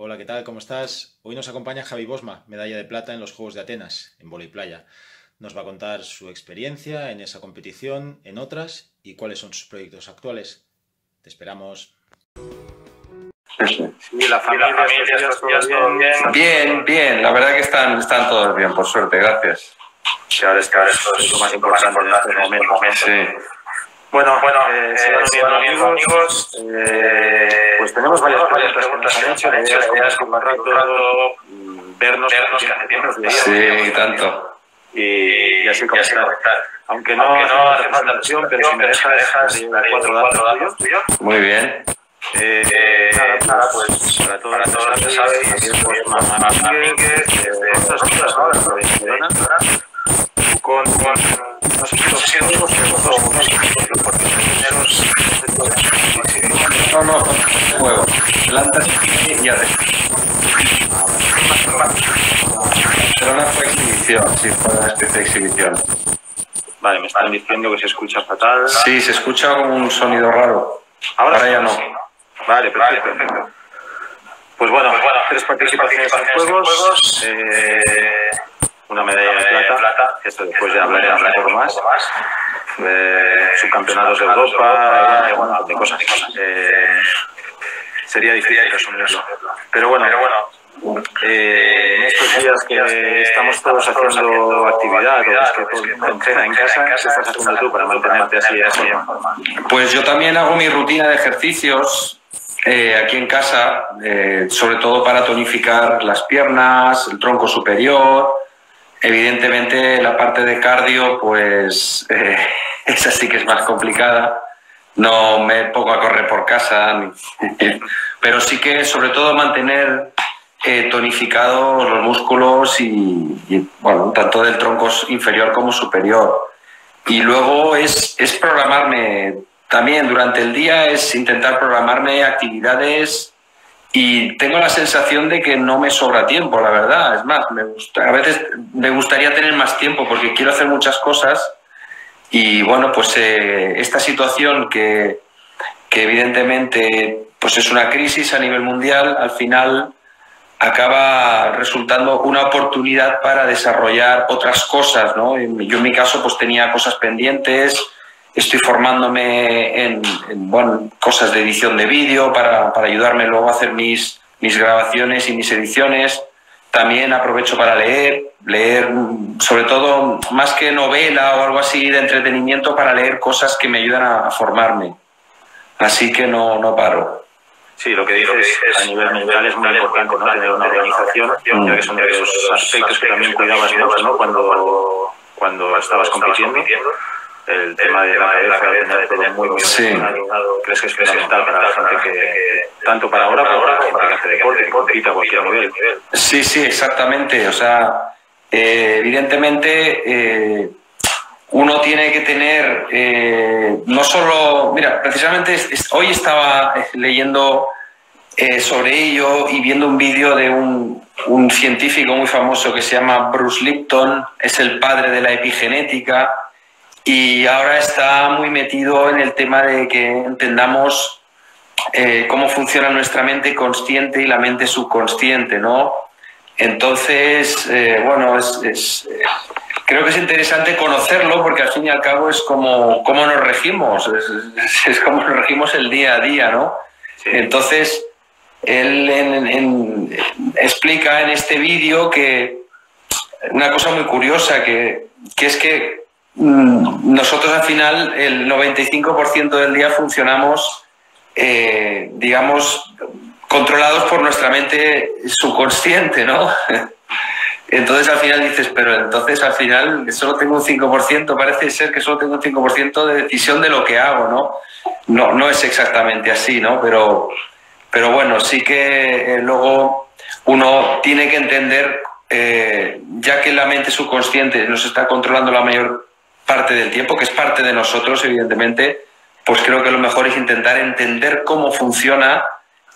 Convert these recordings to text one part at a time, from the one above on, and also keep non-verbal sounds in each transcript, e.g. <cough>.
Hola, ¿qué tal? ¿Cómo estás? Hoy nos acompaña Javi Bosma, medalla de plata en los Juegos de Atenas, en volei playa. Nos va a contar su experiencia en esa competición, en otras y cuáles son sus proyectos actuales. Te esperamos. Sí, la familia, la familia todo bien. Bien, bien, la verdad que están, están todos bien, por suerte, gracias. Que ahora es, que ahora es lo más importante en este momento. Sí. Bueno, bueno, eh, se van uniendo amigos. Eh, pues tenemos varias preguntas que han hecho. Es vernos, vernos que hace tiempo. Sí, tanto. Y, y así comentar. Aunque no, Aunque no hace falta presión, pero si me dejas, daré cuatro datos tuyos. Muy bien. Eh, nada, nada, pues para todos, para todos los aquí pues Mamá Mínguez, de estas cosas, ¿no? De Barcelona, con, los primeros No, no, juego. Plantas y arre. Barcelona fue exhibición, sí, fue una especie de exhibición. Vale, me están diciendo que se escucha fatal. Sí, se escucha un sonido raro. Ahora, ya no. Vale, perfecto. perfecto. Pues bueno, pues bueno tres participaciones en juegos, eh, una medalla de plata, esto después ya hablaré un poco más, eh, subcampeonatos de Europa, bueno, de cosas. Eh, sería difícil resumirlo. Pero bueno, eh, en estos días que estamos todos haciendo actividad, o es que todo el mundo entrena en casa, ¿qué estás haciendo tú para mantenerte así de forma? Pues yo también hago mi rutina de ejercicios eh, aquí en casa, eh, sobre todo para tonificar las piernas, el tronco superior. Evidentemente la parte de cardio, pues eh, esa sí que es más complicada. No me pongo a correr por casa, <laughs> pero sí que sobre todo mantener eh, tonificados los músculos y, bueno, tanto del tronco inferior como superior. Y luego es, es programarme también durante el día, es intentar programarme actividades y tengo la sensación de que no me sobra tiempo, la verdad. Es más, me gusta, a veces me gustaría tener más tiempo porque quiero hacer muchas cosas y bueno, pues eh, esta situación que, que evidentemente pues es una crisis a nivel mundial, al final acaba resultando una oportunidad para desarrollar otras cosas, ¿no? Yo en mi caso pues tenía cosas pendientes, estoy formándome en, en bueno, cosas de edición de vídeo para, para, ayudarme luego a hacer mis, mis grabaciones y mis ediciones. También aprovecho para leer, leer sobre todo más que novela o algo así de entretenimiento para leer cosas que me ayudan a, formarme. Así que no, no paro. Sí, lo que dices a nivel mental es muy importante, ¿no? Tener una organización, ya que son de esos aspectos que también cuidabas mucho, ¿no? Cuando, cuando estabas compitiendo. El tema de la cabeza, tener todo muy, muy sí. crees que es fundamental para la gente que, tanto para ahora como para la gente que hace deporte, que compita a cualquier nivel. Sí, sí, exactamente. O sea, eh, evidentemente, eh, uno tiene que tener eh, no solo, mira, precisamente hoy estaba leyendo eh, sobre ello y viendo un vídeo de un, un, científico muy famoso que se llama Bruce Lipton, es el padre de la epigenética y ahora está muy metido en el tema de que entendamos eh, cómo funciona nuestra mente consciente y la mente subconsciente, ¿no? Entonces, bueno, es, es creo que es interesante conocerlo porque al fin y al cabo es como cómo nos regimos, es, es, <laughs> como nos regimos el día a día, ¿no? Entonces, él en, en, explica en este vídeo que una cosa muy curiosa, que, que es que nosotros al final el 95% del día funcionamos, eh, digamos, controlados por nuestra mente subconsciente, ¿no? <laughs> Entonces al final dices, pero entonces al final solo tengo un 5%, parece ser que solo tengo un 5% de decisión de lo que hago, ¿no? No, no es exactamente así, ¿no? Pero, pero bueno, sí que eh, luego uno tiene que entender, eh, ya que la mente subconsciente nos está controlando la mayor parte del tiempo, que es parte de nosotros, evidentemente, pues creo que lo mejor es intentar entender cómo funciona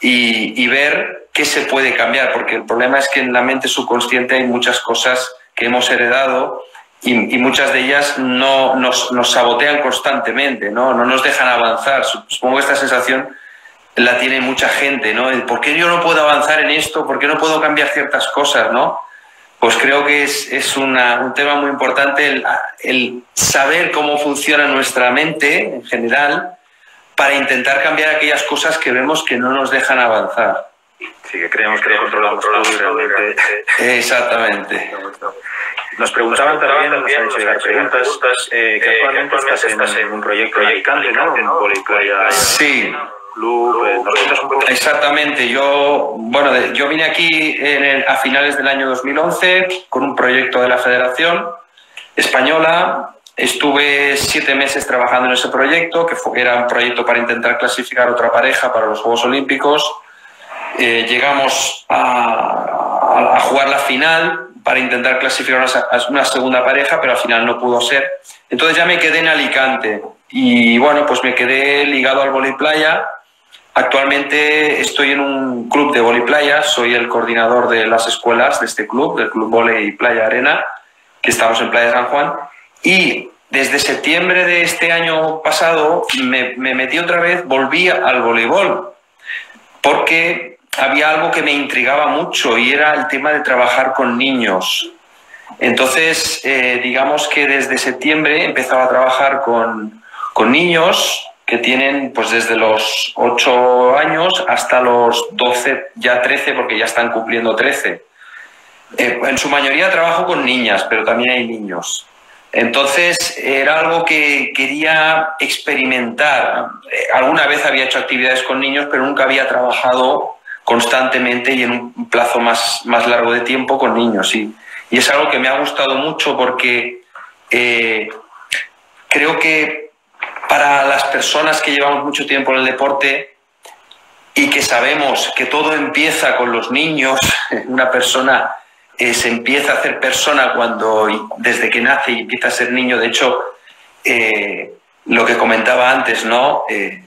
y, ver qué se puede cambiar, porque el problema es que en la mente subconsciente hay muchas cosas que hemos heredado y, muchas de ellas no nos, nos, sabotean constantemente, ¿no? no nos dejan avanzar. Supongo esta sensación la tiene mucha gente, ¿no? ¿Por qué yo no puedo avanzar en esto? ¿Por qué no puedo cambiar ciertas cosas, ¿no? Pues creo que es, es un tema muy importante el, el, saber cómo funciona nuestra mente en general para intentar cambiar aquellas cosas que vemos que no nos dejan avanzar. Sí, que creemos que controlamos todo realmente. Exactamente. Nos preguntaban también, nos han hecho llegar preguntas, eh, que actualmente estás en un proyecto en Alicante, ¿no? Sí. Club, eh, Exactamente, yo, bueno, yo vine aquí en a finales del año 2011 con un proyecto de la Federación Española. Estuve siete meses trabajando en ese proyecto, que era un proyecto para intentar clasificar otra pareja para los Juegos Olímpicos. Eh, llegamos a, a, jugar la final para intentar clasificar una, una segunda pareja, pero al final no pudo ser. Entonces ya me quedé en Alicante y bueno, pues me quedé ligado al voleibol playa Actualmente estoy en un club de vóley playa, soy el coordinador de las escuelas de este club, del Club Voley Playa Arena, que estamos en Playa San Juan. Y desde septiembre de este año pasado me, metí otra vez, volví al voleibol, porque había algo que me intrigaba mucho y era el tema de trabajar con niños. Entonces, eh, digamos que desde septiembre empezaba a trabajar con, con niños que tienen pues desde los 8 años hasta los 12, ya 13, porque ya están cumpliendo 13. Eh, en su mayoría trabajo con niñas, pero también hay niños. Entonces era algo que quería experimentar. Eh, alguna vez había hecho actividades con niños, pero nunca había trabajado constantemente y en un plazo más, más largo de tiempo con niños. Y, y es algo que me ha gustado mucho porque eh, creo que para las personas que llevamos mucho tiempo en el deporte y que sabemos que todo empieza con los niños, <laughs> una persona eh, se empieza a hacer persona cuando desde que nace y empieza a ser niño. De hecho, eh, lo que comentaba antes, ¿no? Eh,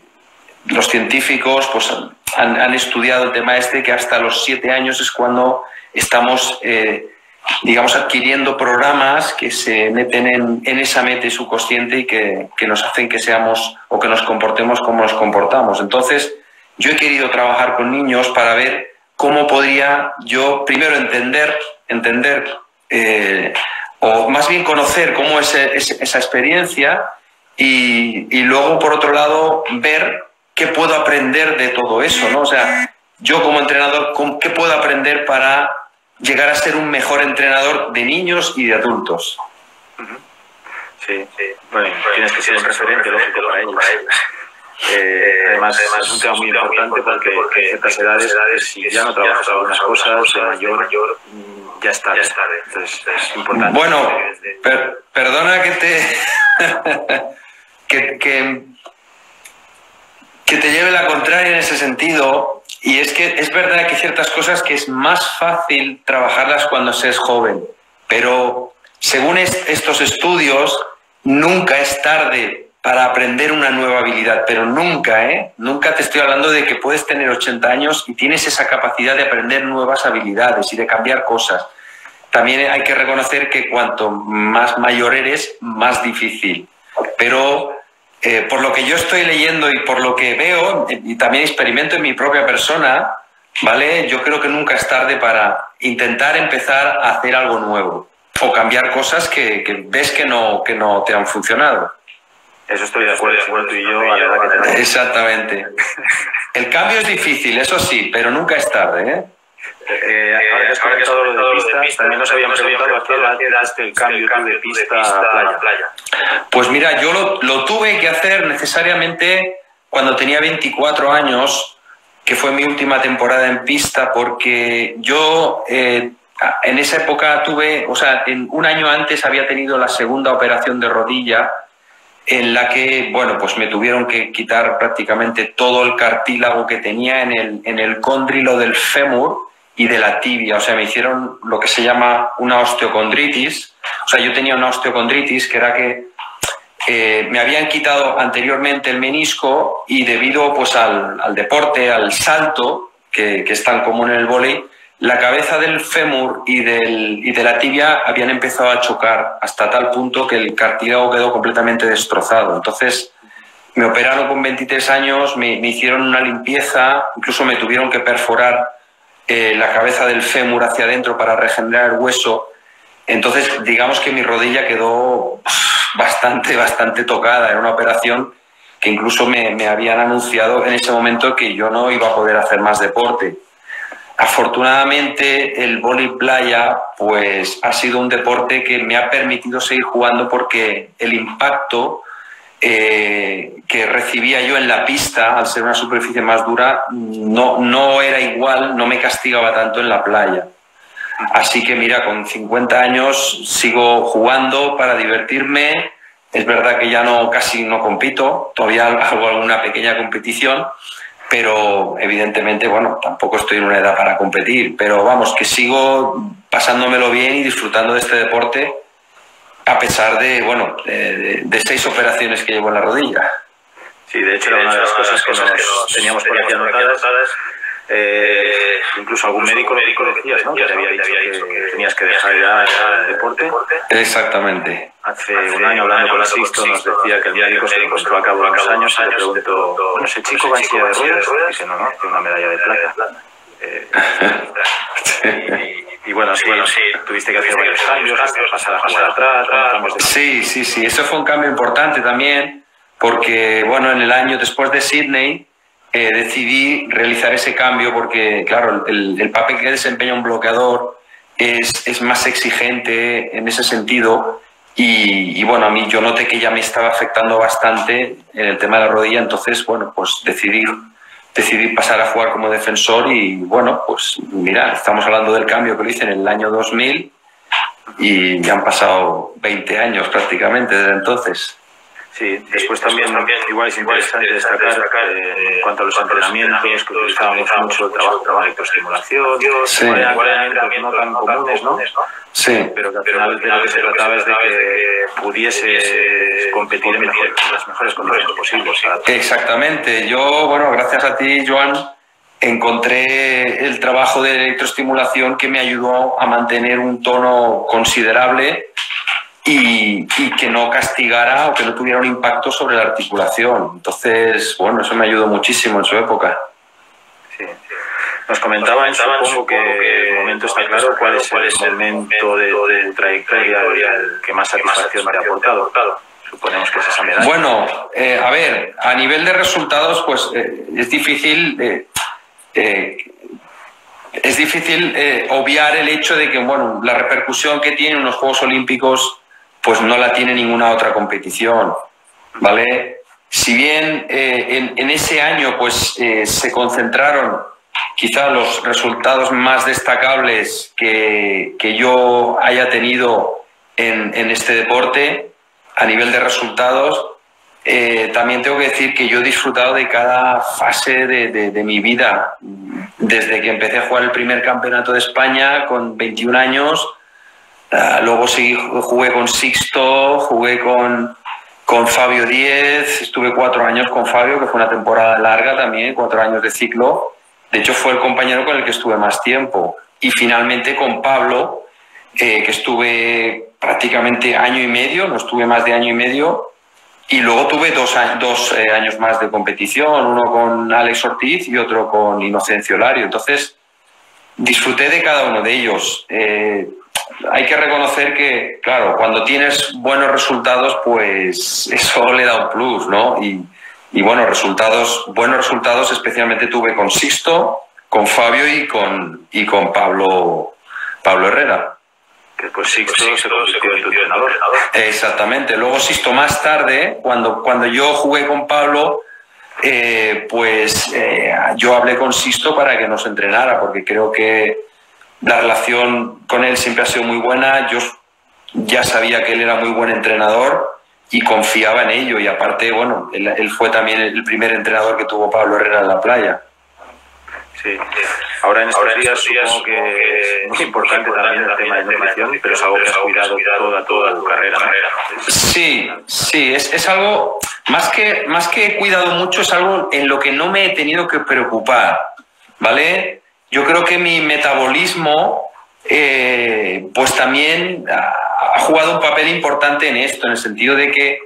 los científicos pues, han, han, estudiado el tema este que hasta los siete años es cuando estamos digamos, adquiriendo programas que se meten en, en esa mente subconsciente y que, que, nos hacen que seamos o que nos comportemos como nos comportamos. Entonces, yo he querido trabajar con niños para ver cómo podría yo primero entender, entender eh, o más bien conocer cómo es, esa experiencia y, y, luego, por otro lado, ver qué puedo aprender de todo eso, ¿no? O sea, yo como entrenador, ¿qué puedo aprender para llegar a ser un mejor entrenador de niños y de adultos. Sí, sí. Bueno, tienes que ser un referente, lógico, para ellos. <laughs> Eh, además, además, es un tema muy importante porque, porque en ciertas edades, pues, si ya no trabajas algunas cosas, de mayor, mm, ya está. Entonces, es importante. Bueno, per, perdona que te. <laughs> que, que, que te lleve la contraria en ese sentido, y es que es verdad que ciertas cosas que es más fácil trabajarlas cuando se es joven, pero según estos estudios, nunca es tarde para aprender una nueva habilidad, pero nunca, ¿eh? Nunca te estoy hablando de que puedes tener 80 años y tienes esa capacidad de aprender nuevas habilidades y de cambiar cosas. También hay que reconocer que cuanto más mayor eres, más difícil. Pero eh, por lo que yo estoy leyendo y por lo que veo y también experimento en mi propia persona, ¿vale? Yo creo que nunca es tarde para intentar empezar a hacer algo nuevo o cambiar cosas que, ves que no, que no te han funcionado. Eso estoy de acuerdo, tú y yo, Exactamente. El cambio es difícil, eso sí, pero nunca es tarde, ¿eh? Eh, ahora que has comentado lo de pistas, también nos habían preguntado a qué edad el cambio de pista a playa. Pues mira, yo lo, lo, tuve que hacer necesariamente cuando tenía 24 años, que fue mi última temporada en pista, porque yo eh, en esa época tuve, o sea, en un año antes había tenido la segunda operación de rodilla en la que, bueno, pues me tuvieron que quitar prácticamente todo el cartílago que tenía en el, en el cóndrilo del fémur y de la tibia. O sea, me hicieron lo que se llama una osteocondritis. O sea, yo tenía una osteocondritis que era que eh, me habían quitado anteriormente el menisco y debido pues, al, al deporte, al salto, que, que, es tan común en el vóley, la cabeza del fémur y, del, y de la tibia habían empezado a chocar hasta tal punto que el cartílago quedó completamente destrozado. Entonces, me operaron con 23 años, me, hicieron una limpieza, incluso me tuvieron que perforar eh, la cabeza del fémur hacia adentro para regenerar el hueso. Entonces, digamos que mi rodilla quedó bastante, bastante tocada. Era una operación que incluso me, me habían anunciado en ese momento que yo no iba a poder hacer más deporte. Afortunadamente el vóley playa pues ha sido un deporte que me ha permitido seguir jugando porque el impacto que recibía yo en la pista, al ser una superficie más dura, no, no era igual, no me castigaba tanto en la playa. Así que mira, con 50 años sigo jugando para divertirme. Es verdad que ya no casi no compito, todavía <laughs> hago alguna pequeña competición, pero evidentemente, bueno, tampoco estoy en una edad para competir, pero vamos, que sigo pasándomelo bien y disfrutando de este deporte a pesar de, bueno, de, seis operaciones que llevo en la rodilla. Sí, de hecho, era una de las cosas que nos teníamos por aquí anotadas. Eh, incluso algún médico, médico decías, ¿no? Que te había dicho que tenías que dejar ya el deporte. Exactamente. Hace un año hablando con Asisto nos decía que el médico se encontró a cabo de unos años y le preguntó, bueno, ese chico va en silla de ruedas. Dice, no, no, tiene una medalla de plata. Eh, <laughs> y, bueno, sí, bueno, sí, tuviste que hacer varios cambios, pasar a jugar atrás, Sí, sí, sí, eso fue un cambio importante también, porque bueno, en el año después de Sydney eh, decidí realizar ese cambio porque, claro, el, el papel que desempeña un bloqueador es, es, más exigente en ese sentido. Y, y, bueno, a mí yo noté que ya me estaba afectando bastante en el tema de la rodilla, entonces, bueno, pues decidí decidí pasar a jugar como defensor y bueno, pues mira, estamos hablando del cambio que lo hice en el año 2000 y ya han pasado 20 años prácticamente desde entonces. Sí, después también, igual es interesante destacar eh, en cuanto a los entrenamientos que utilizábamos mucho el trabajo con electroestimulación, sí. entrenamientos no tan comunes, ¿no? Sí. Pero que al final de lo que se trataba es de que pudiese competir en, las mejores condiciones posibles. Exactamente. Yo, bueno, gracias a ti, Joan, encontré el trabajo de electroestimulación que me ayudó a mantener un tono considerable y, que no castigara o que no tuviera un impacto sobre la articulación. Entonces, bueno, eso me ayudó muchísimo en su época. Sí. Nos comentaban, supongo que el momento está claro, cuál es el momento de, de trayectoria el que más satisfacción te ha aportado. Suponemos que es esa medalla. Bueno, eh, a ver, a nivel de resultados, pues eh, es difícil eh, es difícil obviar el hecho de que bueno, la repercusión que tienen los Juegos Olímpicos pues no la tiene ninguna otra competición, ¿vale? Si bien eh, en, ese año pues eh, se concentraron quizá los resultados más destacables que, yo haya tenido en, este deporte a nivel de resultados, eh, también tengo que decir que yo he disfrutado de cada fase de, de, mi vida, desde que empecé a jugar el primer campeonato de España con 21 años Ah, luego seguí, jugué con Sixto, jugué con, con Fabio Díez, estuve cuatro años con Fabio, que fue una temporada larga también, cuatro años de ciclo. De hecho, fue el compañero con el que estuve más tiempo. Y finalmente con Pablo, eh, que estuve prácticamente año y medio, no estuve más de año y medio. Y luego tuve dos, dos eh, años más de competición, uno con Alex Ortiz y otro con Inocencio Lario. Entonces, disfruté de cada uno de ellos. Eh, hay que reconocer que, claro, cuando tienes buenos resultados, pues eso le da un plus, ¿no? Y, y bueno, resultados, buenos resultados especialmente tuve con Sisto, con Fabio y con, y con Pablo, Pablo Herrera. Que pues Sixto, se convirtió en tu entrenador. Exactamente. Luego Sisto más tarde, cuando, cuando yo jugué con Pablo, eh, pues eh, yo hablé con Sisto para que nos entrenara, porque creo que la relación con él siempre ha sido muy buena. Yo ya sabía que él era muy buen entrenador y confiaba en ello. Y aparte, bueno, él, fue también el primer entrenador que tuvo Pablo Herrera en la playa. Sí. Ahora en estos, días, supongo que es muy importante también el tema de nutrición, pero es algo que has cuidado toda, toda tu carrera. Sí, sí, es, es, algo, más que, más que he cuidado mucho, es algo en lo que no me he tenido que preocupar, ¿vale? Yo creo que mi metabolismo eh, pues también ha, jugado un papel importante en esto, en el sentido de que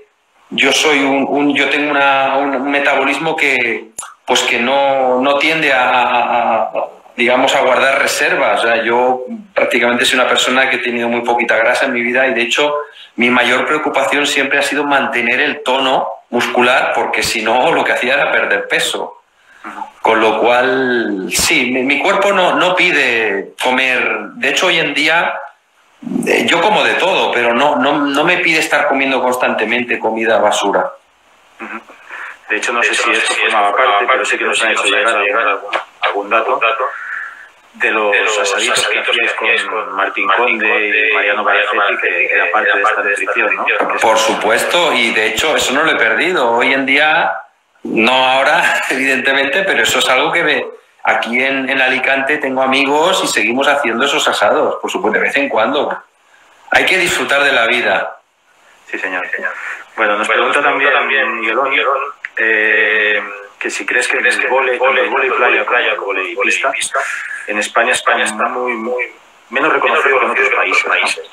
yo soy un, yo tengo un metabolismo que pues que no, no tiende a, digamos a guardar reservas. O sea, yo prácticamente soy una persona que he tenido muy poquita grasa en mi vida y de hecho mi mayor preocupación siempre ha sido mantener el tono muscular porque si no lo que hacía era perder peso. Con lo cual, sí, mi, cuerpo no, no pide comer. De hecho, hoy en día eh, yo como de todo, pero no, no, no, me pide estar comiendo constantemente comida basura. De hecho, no sé si esto formaba parte, pero sí que nos han hecho llegar algún, dato de los asaditos que hacíais con Martín Conde y Mariano Baracetti, que era parte de esta nutrición, ¿no? Por supuesto, y de hecho eso no lo he perdido. Hoy en día, no ahora, <laughs> evidentemente, pero eso es algo que ve. Aquí en, en Alicante tengo amigos y seguimos haciendo esos asados, por supuesto, de vez en cuando. Hay que disfrutar de la vida. Sí, señor. Bueno, nos pregunta también, también Miguelón, eh, que si crees que el vole, vole, playa, playa, vole pista, en España, España está muy, muy menos reconocido que en otros países.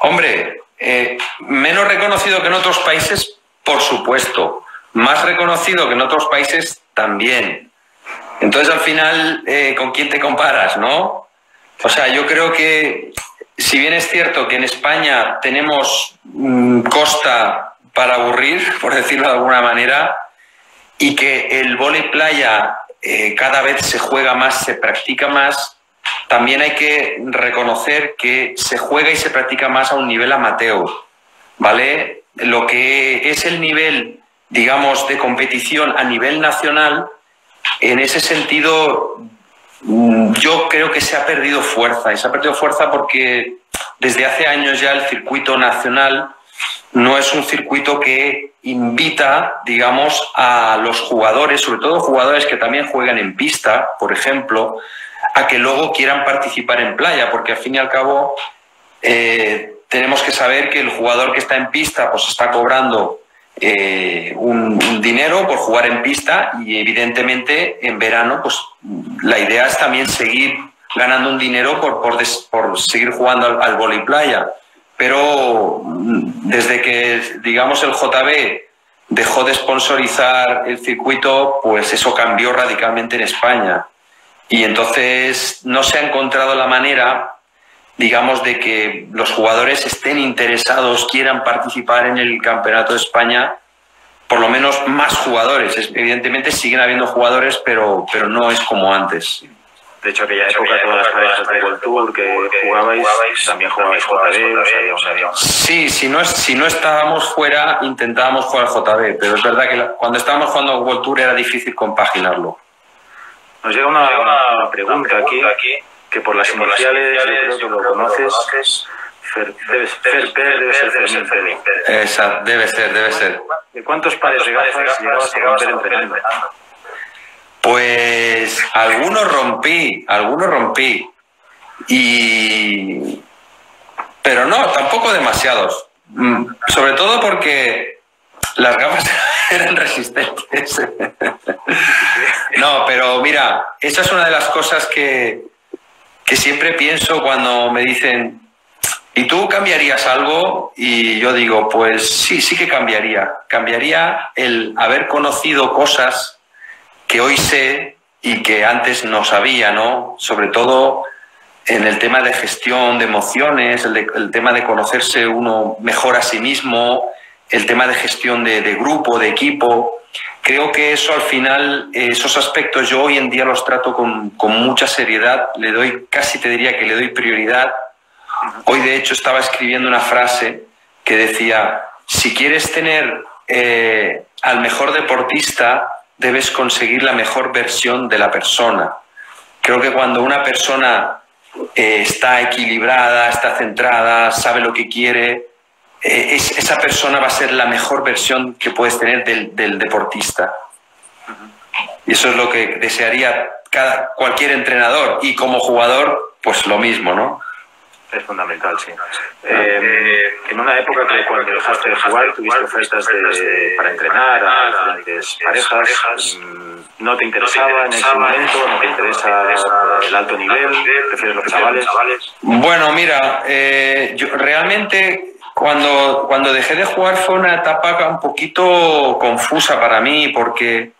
Hombre, eh, menos reconocido que en otros países, por supuesto. Más reconocido que en otros países, también. Entonces, al final, eh, ¿con quién te comparas, no? O sea, yo creo que, si bien es cierto que en España tenemos mm, costa para aburrir, por decirlo de alguna manera, y que el vóley playa eh, cada vez se juega más, se practica más, también hay que reconocer que se juega y se practica más a un nivel amateur, ¿vale? Lo que es el nivel, digamos, de competición a nivel nacional, en ese sentido, mm, yo creo que se ha perdido fuerza, y se ha perdido fuerza porque desde hace años ya el circuito nacional no es un circuito que invita, digamos, a los jugadores, sobre todo jugadores que también juegan en pista, por ejemplo, a que luego quieran participar en playa, porque al fin y al cabo eh, tenemos que saber que el jugador que está en pista pues está cobrando eh, un, dinero por jugar en pista y evidentemente en verano pues la idea es también seguir ganando un dinero por, por, seguir jugando al, al playa pero mm, desde que, digamos, el JB dejó de sponsorizar el circuito, pues eso cambió radicalmente en España. Y entonces no se ha encontrado la manera, digamos, de que los jugadores estén interesados, quieran participar en el Campeonato de España, por lo menos más jugadores. Evidentemente siguen habiendo jugadores, pero, pero no es como antes. De hecho, aquella época, todas las parejas de World Tour que jugabais, también jugabais JB, o sea, Sí, si no, si no estábamos fuera, intentábamos jugar JB, pero es verdad que cuando estábamos jugando World Tour era difícil compaginarlo. Nos llega una, pregunta aquí, que por las iniciales, yo creo que lo conoces. Fer, debe, Fer, debe ser Fermín Exacto, debe ser, debe ser. ¿Cuántos pares de gafas llegabas a romper entrenando? Pues algunos rompí, algunos rompí. Y. Pero no, tampoco demasiados. Mm, sobre todo porque las gafas <laughs> eran resistentes. <laughs> no, pero mira, esa es una de las cosas que, siempre pienso cuando me dicen, ¿y tú cambiarías algo? Y yo digo, pues sí, sí que cambiaría. Cambiaría el haber conocido cosas que hoy sé y que antes no sabía, ¿no? Sobre todo en el tema de gestión de emociones, el, tema de conocerse uno mejor a sí mismo, el tema de gestión de, grupo, de equipo. Creo que eso al final, esos aspectos yo hoy en día los trato con, con, mucha seriedad, le doy, casi te diría que le doy prioridad. Hoy de hecho estaba escribiendo una frase que decía, si quieres tener eh, al mejor deportista, debes conseguir la mejor versión de la persona. Creo que cuando una persona eh, está equilibrada, está centrada, sabe lo que quiere, eh, esa persona va a ser la mejor versión que puedes tener del, deportista. Y eso es lo que desearía cada, cualquier entrenador y como jugador, pues lo mismo, ¿no? Es fundamental, sí. Eh, en una época que cuando dejaste de jugar tuviste ofertas de, para entrenar a diferentes parejas, mm, ¿no te interesaba en ese momento? ¿No te interesa el alto nivel? ¿Prefieres los chavales? Bueno, mira, eh, yo realmente cuando, cuando dejé de jugar fue una etapa un poquito confusa para mí porque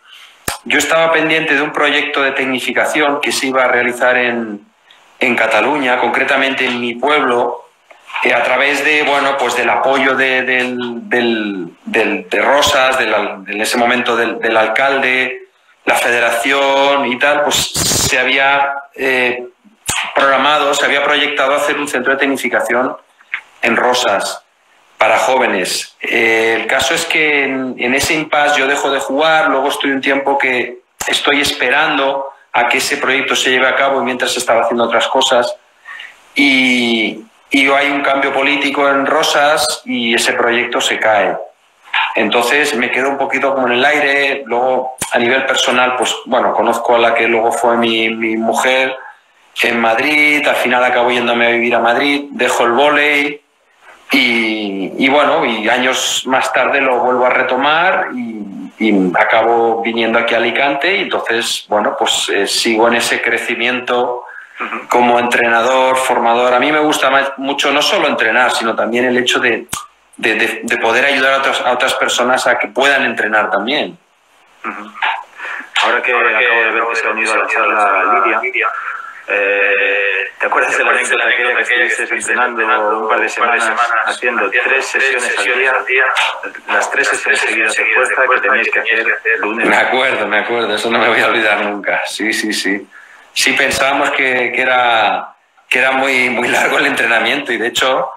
yo estaba pendiente de un proyecto de tecnificación que se iba a realizar en, en Cataluña, concretamente en mi pueblo, eh, a través de, bueno, pues del apoyo de, del, del, de Rosas, en ese momento del, alcalde, la federación y tal, pues se había eh, programado, se había proyectado hacer un centro de tecnificación en Rosas para jóvenes. Eh, el caso es que en, en ese impasse yo dejo de jugar, luego estoy un tiempo que estoy esperando a que ese proyecto se lleve a cabo mientras estaba haciendo otras cosas. Y, y hay un cambio político en Rosas y ese proyecto se cae. Entonces me quedo un poquito como en el aire. Luego, a nivel personal, pues bueno, conozco a la que luego fue mi, mi mujer en Madrid. Al final acabo yéndome a vivir a Madrid, dejo el volei y, y, bueno, y años más tarde lo vuelvo a retomar y, y acabo viniendo aquí a Alicante. Y entonces, bueno, pues eh, sigo en ese crecimiento como entrenador, formador. A mí me gusta mucho no solo entrenar, sino también el hecho de, de, poder ayudar a otras, a otras personas a que puedan entrenar también. Ahora que acabo de ver que se ha unido a la charla Lidia, eh, ¿te acuerdas de la anécdota aquella que estuviste entrenando un par de semanas haciendo tres sesiones al día? Las tres sesiones seguidas de fuerza que tenéis que hacer lunes. Me acuerdo, me acuerdo, eso no me voy a olvidar nunca. Sí, sí, sí sí pensábamos que, que, era, que era muy, muy largo el entrenamiento y de hecho,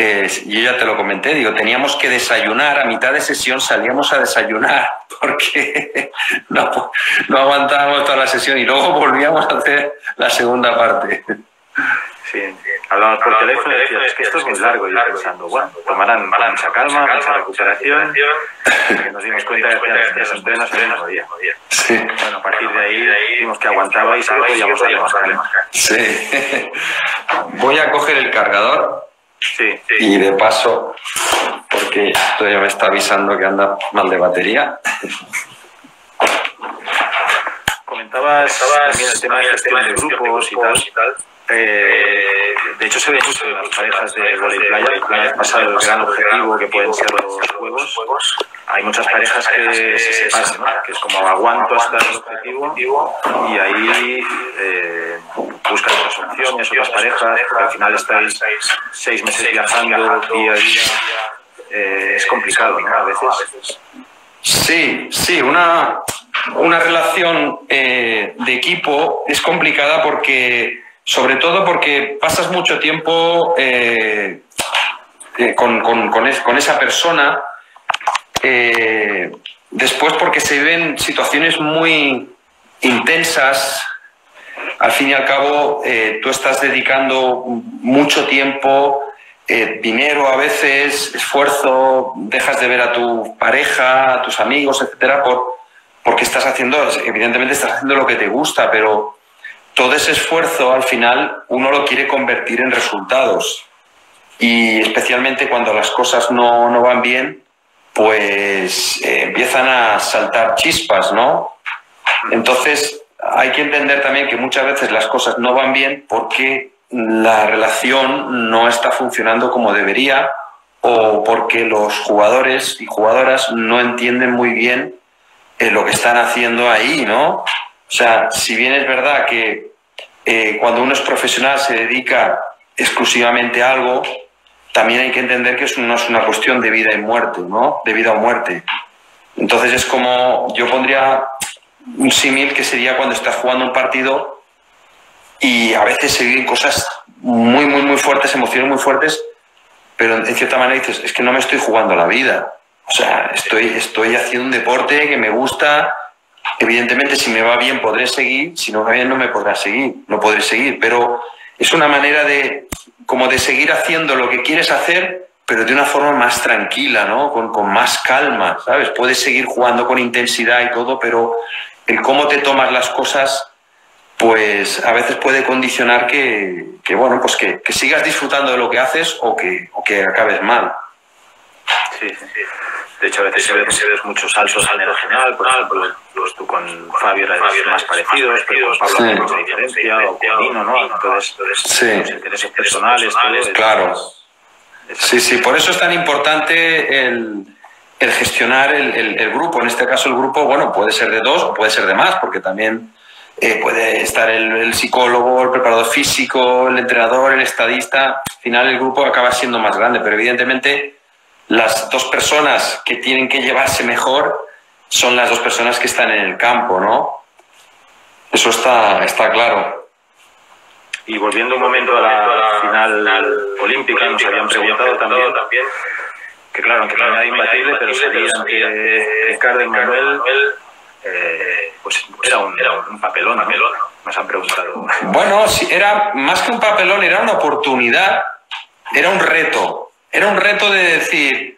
eh, yo ya te lo comenté, digo, teníamos que desayunar, a mitad de sesión salíamos a desayunar <laughs> porque no, no aguantábamos toda la sesión y luego volvíamos a hacer la segunda parte. Sí, hablamos por teléfono y decíamos, es que esto es muy largo. Y yo pensando, bueno, tomarán mucha calma, mucha recuperación. que nos dimos cuenta de que las tres entrenas en el mismo día. Sí. Bueno, a partir de ahí vimos que aguantaba y lo podíamos darle más calma. Sí. Voy a coger el cargador. Sí, sí. Y de paso, porque esto ya me está avisando que anda mal de batería. Comentabas también el tema de gestión de grupos y tal. Eh, de hecho, se ve mucho en las parejas de volei playa. Una vez pasado el gran objetivo que pueden ser los juegos, hay muchas parejas que se separan, ¿no? que es como aguanto hasta el objetivo y ahí eh, buscan otras opciones, otras parejas, porque al final estáis seis meses viajando día a día. Eh, es complicado, ¿no? A veces. Sí, sí, una, una relación eh, de equipo es complicada porque sobre todo porque pasas mucho tiempo eh, eh, con, esa persona, eh, después porque se viven situaciones muy intensas, al fin y al cabo tú estás dedicando mucho tiempo, dinero a veces, esfuerzo, dejas de ver a tu pareja, a tus amigos, etcétera, por, porque estás haciendo, evidentemente estás haciendo lo que te gusta, pero todo ese esfuerzo al final uno lo quiere convertir en resultados. Y especialmente cuando las cosas no, van bien, pues eh, empiezan a saltar chispas, ¿no? Entonces hay que entender también que muchas veces las cosas no van bien porque la relación no está funcionando como debería o porque los jugadores y jugadoras no entienden muy bien eh, lo que están haciendo ahí, ¿no? O sea, si bien es verdad que eh, cuando uno es profesional se dedica exclusivamente a algo, también hay que entender que eso no es una cuestión de vida y muerte, ¿no? De vida o muerte. Entonces es como, yo pondría un símil que sería cuando estás jugando un partido y a veces se viven cosas muy, muy, muy fuertes, emociones muy fuertes, pero en cierta manera dices, es que no me estoy jugando la vida. O sea, estoy, estoy haciendo un deporte que me gusta, Evidentemente, si me va bien podré seguir, si no va bien no me podrá seguir, no podré seguir, pero es una manera de como de seguir haciendo lo que quieres hacer, pero de una forma más tranquila, ¿no? Con, con más calma, ¿sabes? Puedes seguir jugando con intensidad y todo, pero el cómo te tomas las cosas, pues a veces puede condicionar que, que bueno, pues que, que, sigas disfrutando de lo que haces o que, o que acabes mal. Sí, sí. De hecho, a veces se ven, muchos saltos en el por ejemplo, pues tú con Fabio eras más parecidos, pero con Pablo sí. diferencia, o con Nino, ¿no? Entonces, sí. los intereses personales, todo Claro. Sí, sí, por eso es tan importante el, gestionar el, grupo. En este caso el grupo, bueno, puede ser de dos o puede ser de más, porque también eh, puede estar el, psicólogo, el preparador físico, el entrenador, el estadista. Al final el grupo acaba siendo más grande, pero evidentemente las dos personas que tienen que llevarse mejor son las dos personas que están en el campo, ¿no? Eso está, está claro. Y volviendo un momento a la, final, olímpica, nos habían preguntado también, que claro, que no era imbatible, pero sabían que Ricardo y Manuel eh, pues era un, era un papelón, ¿no? Nos han preguntado. Bueno, sí, era más que un papelón, era una oportunidad, era un reto. Era un reto de decir,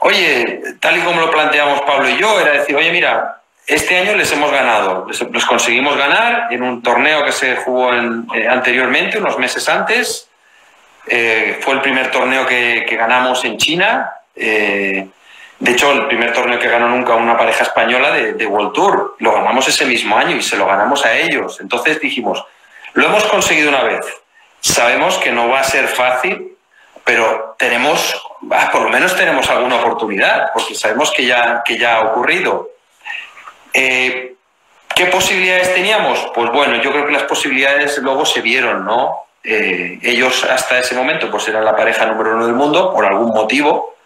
oye, tal y como lo planteamos Pablo y yo, era decir, oye, mira, este año les hemos ganado, les, conseguimos ganar en un torneo que se jugó eh, anteriormente, unos meses antes. Eh, fue el primer torneo que, ganamos en China. Eh, de hecho, el primer torneo que ganó nunca una pareja española de, World Tour. Lo ganamos ese mismo año y se lo ganamos a ellos. Entonces dijimos, lo hemos conseguido una vez. Sabemos que no va a ser fácil, pero tenemos, ah, por lo menos tenemos alguna oportunidad, porque sabemos que ya, que ya ha ocurrido. Eh, ¿Qué posibilidades teníamos? Pues bueno, yo creo que las posibilidades luego se vieron, ¿no? Eh, ellos hasta ese momento pues eran la pareja número uno del mundo por algún motivo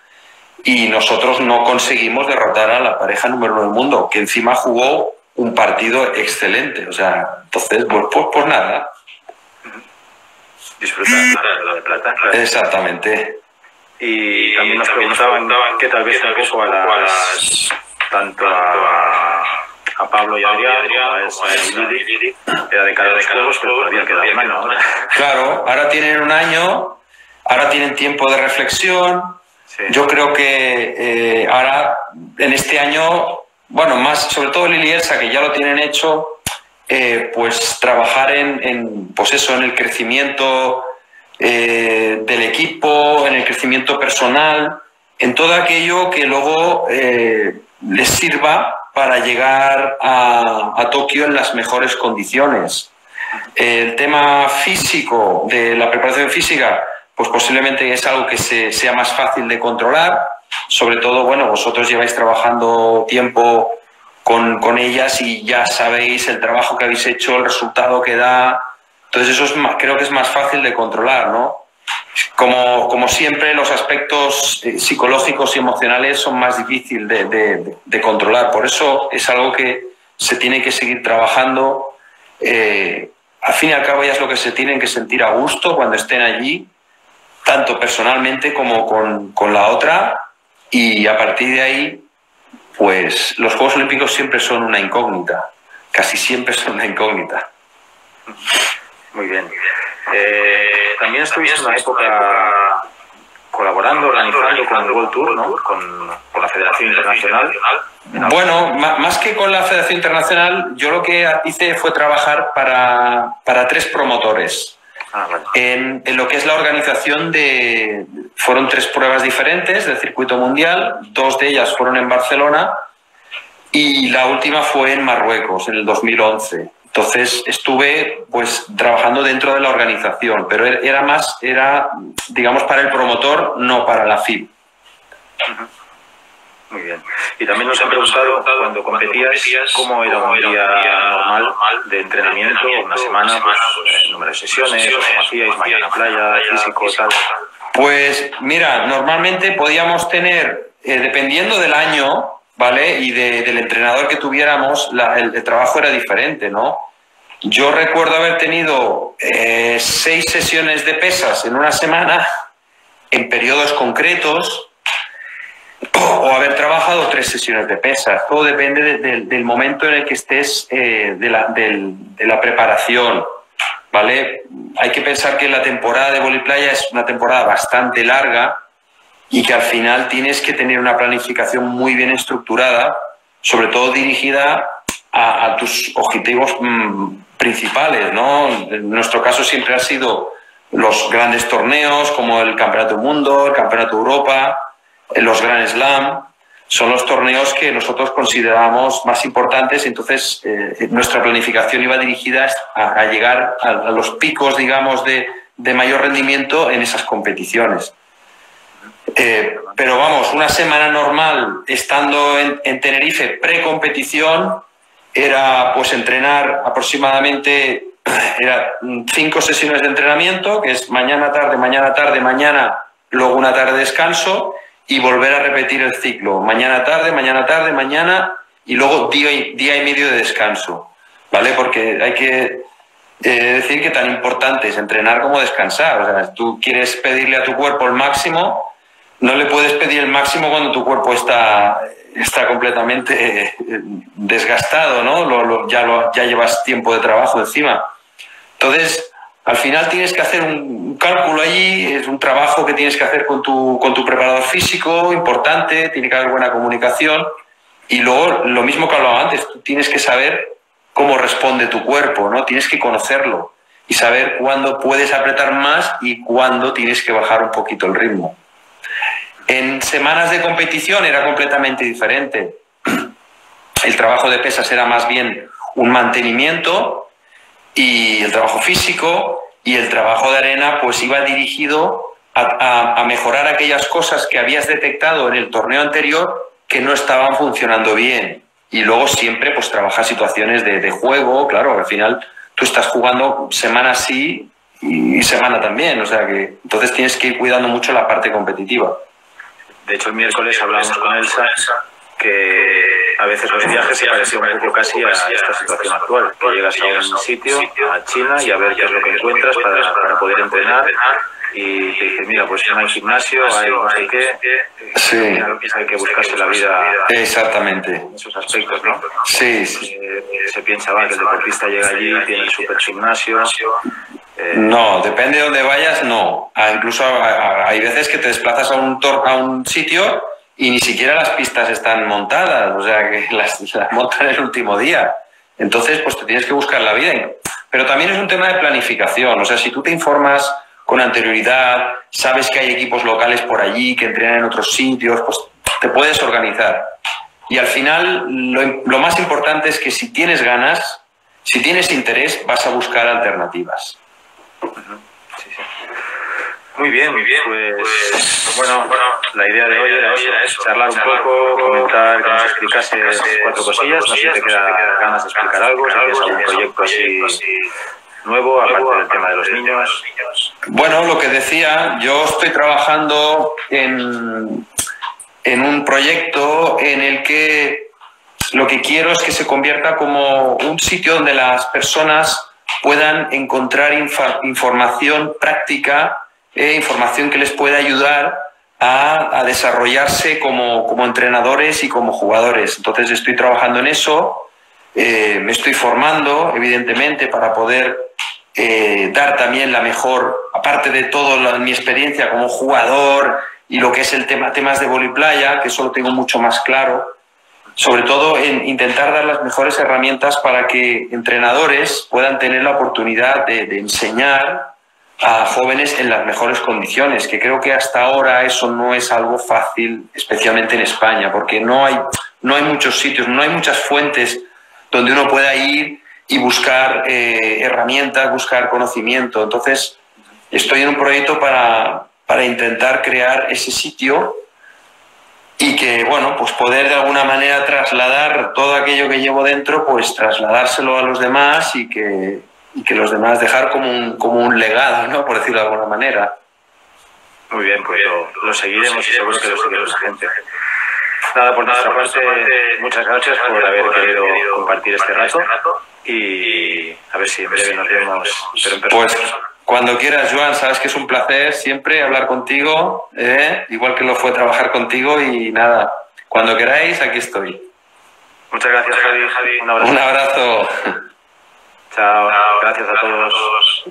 y nosotros no conseguimos derrotar a la pareja número uno del mundo, que encima jugó un partido excelente. O sea, entonces, pues, pues, pues nada. Disfrutar de plata. Exactamente. Y, también nos preguntaban que tal vez un poco a las, tanto a a Pablo y a Adrián, era de cada de juegos, pero todavía queda un año Claro, ahora tienen un año, ahora tienen tiempo de reflexión. Yo creo que eh, ahora, en este año, bueno, más sobre todo Lili Elsa, que ya lo tienen hecho, eh, pues trabajar en, en, pues eso, en el crecimiento eh, del equipo, en el crecimiento personal, en todo aquello que luego les sirva para llegar a, Tokio en las mejores condiciones. El tema físico de la preparación física, pues posiblemente es algo que sea más fácil de controlar. Sobre todo, bueno, vosotros lleváis trabajando tiempo con, con, ellas y ya sabéis el trabajo que habéis hecho, el resultado que da. Entonces eso es creo que es más fácil de controlar, ¿no? Como, como, siempre, los aspectos eh, psicológicos y emocionales son más difíciles de, de, controlar. Por eso es algo que se tiene que seguir trabajando. Eh, al fin y al cabo, ya es lo que se tienen que sentir a gusto cuando estén allí, tanto personalmente como con, con la otra. Y a partir de ahí, pues los Juegos Olímpicos siempre son una incógnita. Casi siempre son una incógnita. Muy bien. Eh, también estuviste en una época colaborando, organizando con el World Tour, ¿no? con, la Federación Internacional. Bueno, más que con la Federación Internacional, yo lo que hice fue trabajar para, para tres promotores. Ah, en, lo que es la organización de... Fueron tres pruebas diferentes del circuito mundial, dos de ellas fueron en Barcelona y la última fue en Marruecos, en el 2011. Entonces estuve pues trabajando dentro de la organización, pero era más, era digamos para el promotor, no para la FIB. Muy bien. Y también nos han preguntado cuando competías cómo era un día normal de entrenamiento, una semana, pues, eh, número de sesiones, cómo hacíais, mañana playa, físico, tal. Pues mira, normalmente podíamos tener, eh, dependiendo del año, ¿vale? Y del entrenador que tuviéramos, el, trabajo era diferente, ¿no? Yo recuerdo haber tenido eh, seis sesiones de pesas en una semana, en periodos concretos, o haber trabajado tres sesiones de pesas. Todo depende del momento en el que estés eh, de, la, de la preparación. ¿Vale? Hay que pensar que la temporada de Playa es una temporada bastante larga y que al final tienes que tener una planificación muy bien estructurada, sobre todo dirigida a, tus objetivos mm, principales. ¿no? En nuestro caso siempre ha sido los grandes torneos como el Campeonato Mundo, el Campeonato de Europa, los Grand Slam. Son los torneos que nosotros consideramos más importantes, entonces eh, nuestra planificación iba dirigida a, llegar a, los picos, digamos, de, de mayor rendimiento en esas competiciones. Eh, pero vamos, una semana normal estando en, en Tenerife pre-competición era pues entrenar aproximadamente <clears throat> era cinco sesiones de entrenamiento, que es mañana, tarde, mañana, tarde, mañana, luego una tarde de descanso y volver a repetir el ciclo. Mañana, tarde, mañana, tarde, mañana y luego día y, día y medio de descanso. ¿Vale? Porque hay que eh, decir que tan importante es entrenar como descansar. O sea, tú quieres pedirle a tu cuerpo el máximo, no le puedes pedir el máximo cuando tu cuerpo está, está completamente eh, desgastado, ¿no? ya, lo, ya llevas tiempo de trabajo encima. Entonces, al final tienes que hacer un cálculo allí, es un trabajo que tienes que hacer con tu, con tu preparador físico, importante, tiene que haber buena comunicación. Y luego, lo mismo que hablaba antes, tú tienes que saber cómo responde tu cuerpo, ¿no? Tienes que conocerlo y saber cuándo puedes apretar más y cuándo tienes que bajar un poquito el ritmo. En semanas de competición era completamente diferente. <clears throat> El trabajo de pesas era más bien un mantenimiento y el trabajo físico y el trabajo de arena pues iba dirigido a, mejorar aquellas cosas que habías detectado en el torneo anterior que no estaban funcionando bien. Y luego siempre pues trabajar situaciones de, juego, claro, al final tú estás jugando semana sí y, semana también, o sea que entonces tienes que ir cuidando mucho la parte competitiva. De hecho, el miércoles hablamos con Elsa que a veces los viajes se parecen un poco casi a esta situación actual, que llegas a un sitio, a China, y a ver qué es lo que encuentras para, para poder entrenar y te dices, mira, pues no hay gimnasio, hay no sé qué, sí. hay que buscarse la vida Exactamente. en esos aspectos, ¿no? Sí, sí. se piensa, va, que el deportista llega allí, tiene el super gimnasio. Eh, no, depende de dónde vayas, no. Ah, incluso hay veces que te desplazas a un, a un sitio y ni siquiera las pistas están montadas, o sea que <laughs> las, montan el último día. Entonces, pues te tienes que buscar la vida. Pero también es un tema de planificación, o sea, si tú te informas con anterioridad, sabes que hay equipos locales por allí que entrenan en otros sitios, pues te puedes organizar. Y al final, lo, más importante es que si tienes ganas, si tienes interés, vas a buscar alternativas. Muy bien, muy bien. Pues, bueno, bueno, la idea de hoy era eso, charlar un poco, comentar, que nos explicase cuatro cosillas. No sé si te queda ganas de explicar algo, si tienes algún proyecto así nuevo, aparte del tema de los niños. Bueno, lo que decía, yo estoy trabajando en, en un proyecto en el que lo que quiero es que se convierta como un sitio donde las personas puedan encontrar información práctica e información que les pueda ayudar a, desarrollarse como, como, entrenadores y como jugadores. Entonces estoy trabajando en eso, eh, me estoy formando, evidentemente, para poder eh, dar también la mejor, aparte de toda mi experiencia como jugador y lo que es el tema, temas de playa, que eso lo tengo mucho más claro, sobre todo en intentar dar las mejores herramientas para que entrenadores puedan tener la oportunidad de, de enseñar a jóvenes en las mejores condiciones, que creo que hasta ahora eso no es algo fácil, especialmente en España, porque no hay, no hay muchos sitios, no hay muchas fuentes donde uno pueda ir y buscar eh, herramientas, buscar conocimiento. Entonces, estoy en un proyecto para, para intentar crear ese sitio y que, bueno, pues poder de alguna manera trasladar todo aquello que llevo dentro, pues trasladárselo a los demás y que, y que los demás dejar como un, como un legado, ¿no? por decirlo de alguna manera. Muy bien, pues lo, seguiremos y seguro que lo seguirá la gente. Nada, por nuestra parte, muchas gracias por haber querido compartir este rato y a ver si en breve nos vemos. Pero en pues cuando quieras, Joan, sabes que es un placer siempre hablar contigo, ¿eh? igual que lo fue trabajar contigo y nada, cuando queráis, aquí estoy. Muchas gracias, Javi. Un abrazo. <laughs> Chao. Gracias a todos.